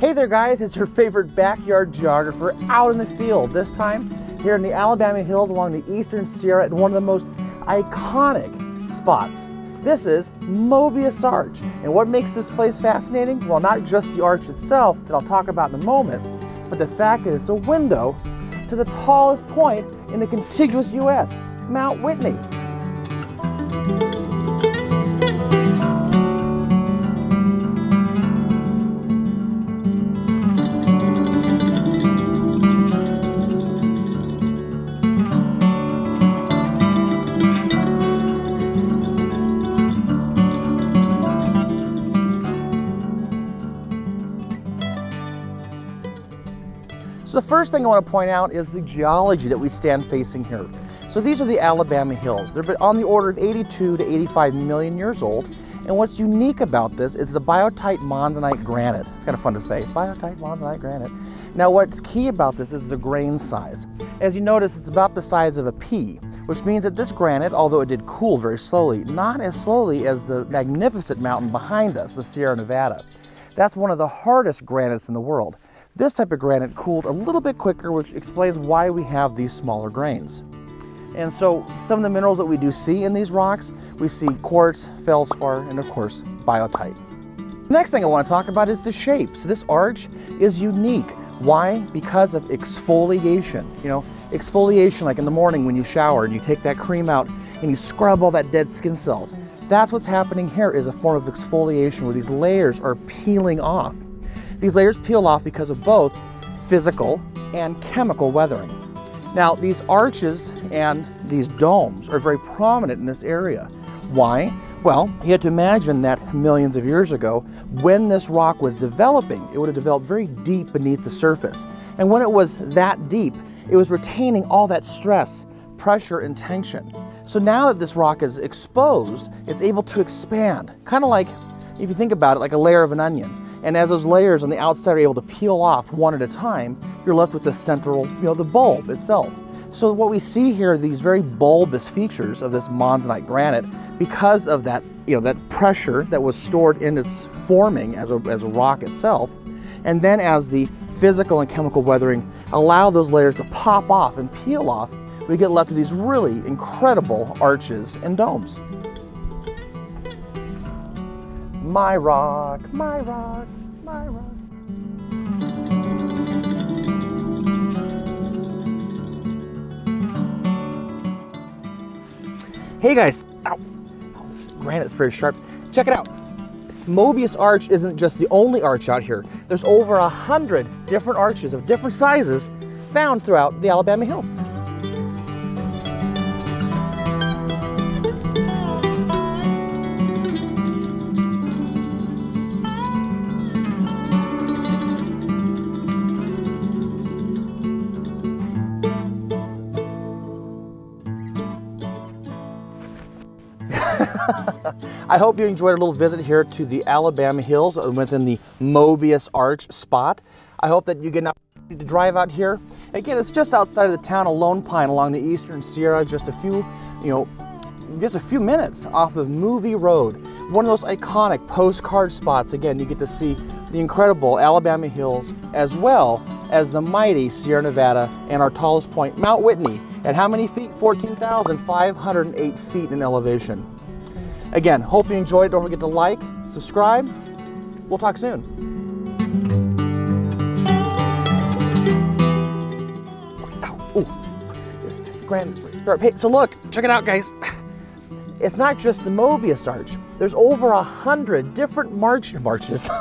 Hey there guys, it's your favorite backyard geographer out in the field. This time here in the Alabama Hills along the Eastern Sierra at one of the most iconic spots. This is Mobius Arch. And what makes this place fascinating? Well, not just the arch itself that I'll talk about in a moment, but the fact that it's a window to the tallest point in the contiguous U.S., Mount Whitney. The first thing I want to point out is the geology that we stand facing here. So these are the Alabama Hills. They're on the order of 82 to 85 million years old. And what's unique about this is the biotite monzonite granite. It's kind of fun to say, biotite monzonite granite. Now what's key about this is the grain size. As you notice, it's about the size of a pea, which means that this granite, although it did cool very slowly, not as slowly as the magnificent mountain behind us, the Sierra Nevada. That's one of the hardest granites in the world. This type of granite cooled a little bit quicker, which explains why we have these smaller grains. And so some of the minerals that we do see in these rocks, we see quartz, feldspar, and of course, biotite. The Next thing I want to talk about is the shape. So this arch is unique. Why? Because of exfoliation. You know, exfoliation like in the morning when you shower and you take that cream out and you scrub all that dead skin cells. That's what's happening here is a form of exfoliation where these layers are peeling off. These layers peel off because of both physical and chemical weathering. Now, these arches and these domes are very prominent in this area. Why? Well, you have to imagine that millions of years ago, when this rock was developing, it would have developed very deep beneath the surface. And when it was that deep, it was retaining all that stress, pressure, and tension. So now that this rock is exposed, it's able to expand, kind of like, if you think about it, like a layer of an onion. And as those layers on the outside are able to peel off one at a time, you're left with the central, you know, the bulb itself. So what we see here are these very bulbous features of this monzonite granite because of that, you know, that pressure that was stored in its forming as a, as a rock itself. And then as the physical and chemical weathering allow those layers to pop off and peel off, we get left with these really incredible arches and domes. My rock, my rock, my rock. Hey guys, ow, this granite's very sharp. Check it out. Mobius Arch isn't just the only arch out here. There's over a hundred different arches of different sizes found throughout the Alabama Hills. I hope you enjoyed a little visit here to the Alabama Hills within the Mobius Arch spot. I hope that you get an opportunity to drive out here. Again, it's just outside of the town of Lone Pine along the Eastern Sierra, just a few, you know, just a few minutes off of Movie Road. One of those iconic postcard spots. Again, you get to see the incredible Alabama Hills as well as the mighty Sierra Nevada and our tallest point, Mount Whitney. At how many feet? 14,508 feet in elevation. Again, hope you enjoyed. Don't forget to like, subscribe. We'll talk soon. Oh, this very sharp. Hey, so look, check it out, guys. It's not just the Mobius Arch. There's over a hundred different march marches.